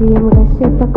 y